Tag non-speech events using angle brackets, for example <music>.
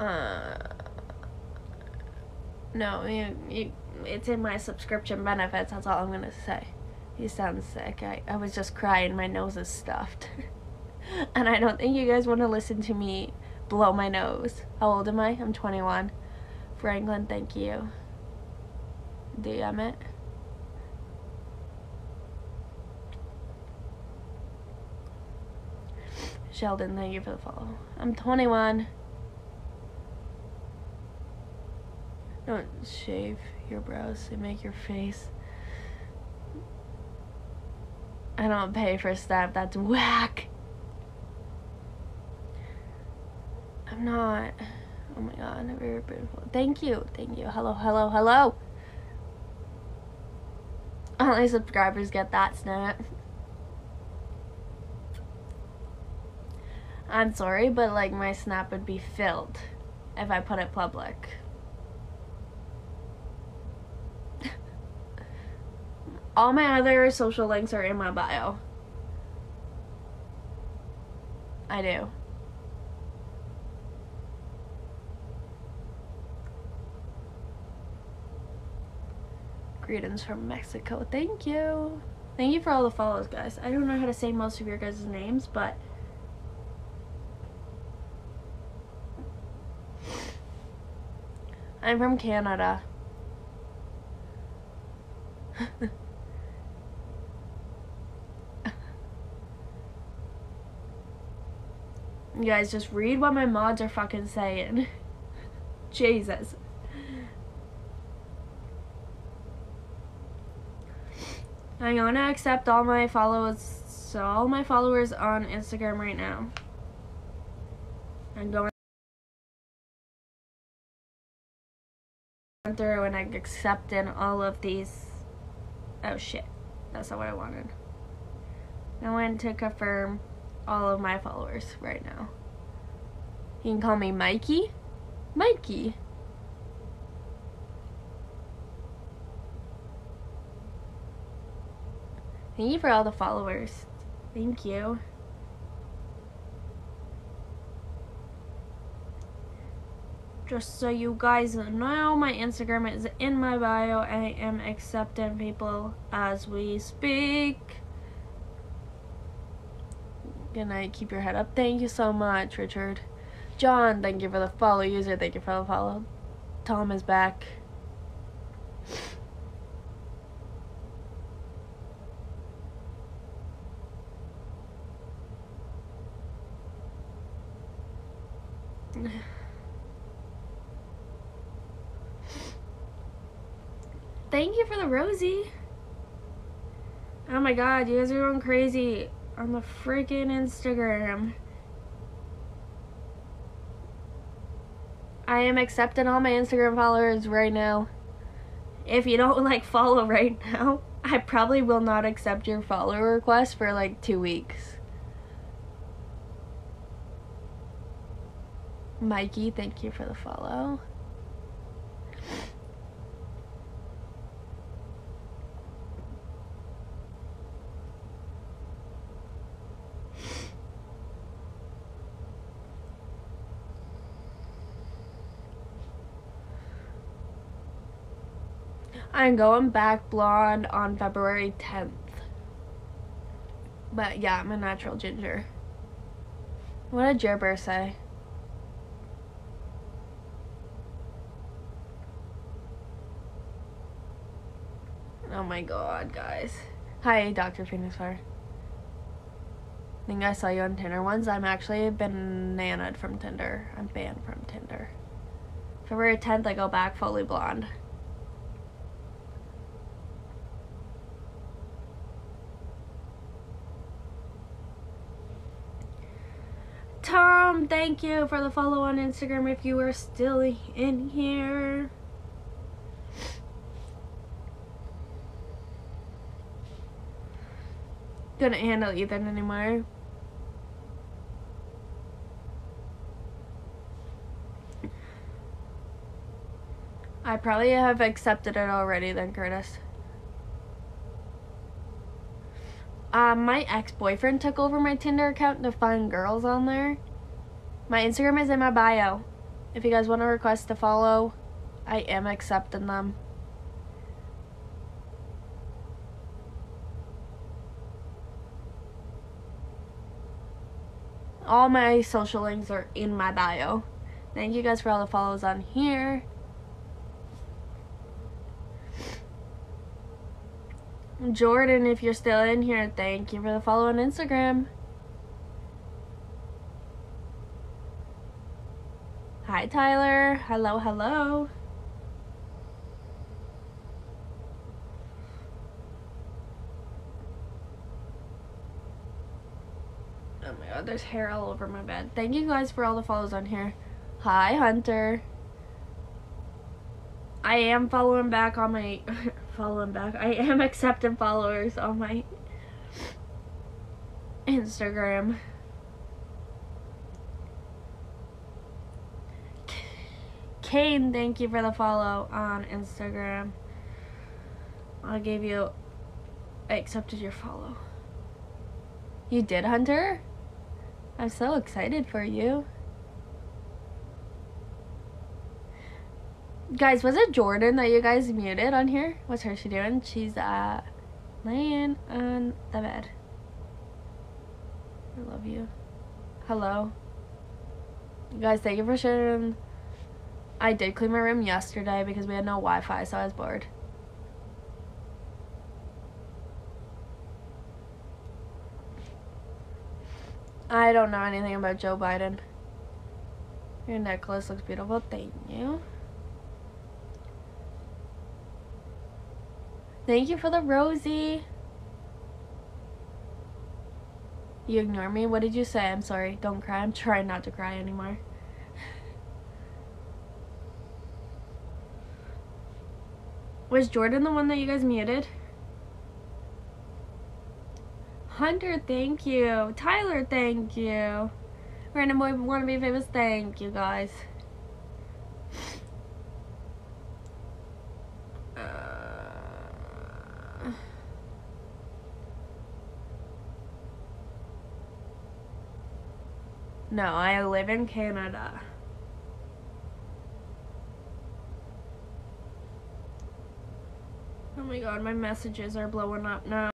Uh, no, you, you, it's in my subscription benefits. That's all I'm gonna say. He sounds sick. I, I was just crying. My nose is stuffed. <laughs> and I don't think you guys want to listen to me blow my nose. How old am I? I'm 21. Franklin, thank you. DM it. Sheldon, thank you for the follow. I'm 21. Don't shave your brows. They make your face. I don't pay for stuff. That's whack. I'm not. Oh my god, very beautiful. Thank you. Thank you. Hello, hello, hello. Only subscribers get that snap. I'm sorry, but like my snap would be filled if I put it public. All my other social links are in my bio. I do. Greetings from Mexico. Thank you. Thank you for all the follows, guys. I don't know how to say most of your guys' names, but I'm from Canada. <laughs> you guys just read what my mods are fucking saying. <laughs> Jesus. I'm gonna accept all my followers, so all my followers on Instagram right now. I'm going through and I accepted all of these. Oh shit, that's not what I wanted. I went to confirm all of my followers right now. You can call me Mikey. Mikey. Thank you for all the followers. Thank you. Just so you guys know, my Instagram is in my bio. I am accepting people as we speak. Good night. Keep your head up. Thank you so much, Richard. John, thank you for the follow. User, thank you for the follow. Tom is back. <sighs> Thank you for the Rosie. Oh my god, you guys are going crazy on the freaking Instagram. I am accepting all my Instagram followers right now. If you don't <laughs> like follow right now, I probably will not accept your follow request for like two weeks. Mikey, thank you for the follow. I'm going back blonde on February 10th. But yeah, I'm a natural ginger. What did Gerber say? Oh my god, guys. Hi, Dr. Phoenix Fire. I think I saw you on Tinder once. I'm actually bananaed from Tinder. I'm banned from Tinder. February 10th, I go back fully blonde. Thank you for the follow on Instagram if you are still in here. Couldn't handle Ethan anymore. I probably have accepted it already then, Curtis. Um, my ex-boyfriend took over my Tinder account to find girls on there. My Instagram is in my bio. If you guys want to request to follow, I am accepting them. All my social links are in my bio. Thank you guys for all the follows on here. Jordan, if you're still in here, thank you for the follow on Instagram. Hi, Tyler. Hello, hello. Oh my god, there's hair all over my bed. Thank you guys for all the follows on here. Hi, Hunter. I am following back on my <laughs> following back. I am <laughs> accepting followers on my Instagram. Kane, thank you for the follow on Instagram. I gave you I accepted your follow. You did, Hunter? I'm so excited for you. Guys, was it Jordan that you guys muted on here? What's her she doing? She's uh laying on the bed. I love you. Hello. You guys, thank you for sharing. I did clean my room yesterday because we had no Wi-Fi, so I was bored. I don't know anything about Joe Biden. Your necklace looks beautiful. Thank you. Thank you for the Rosie. You ignore me? What did you say? I'm sorry. Don't cry. I'm trying not to cry anymore. Was Jordan the one that you guys muted? Hunter, thank you. Tyler, thank you. Random boy wanna be famous, thank you guys. Uh, no, I live in Canada. My god, my messages are blowing up now.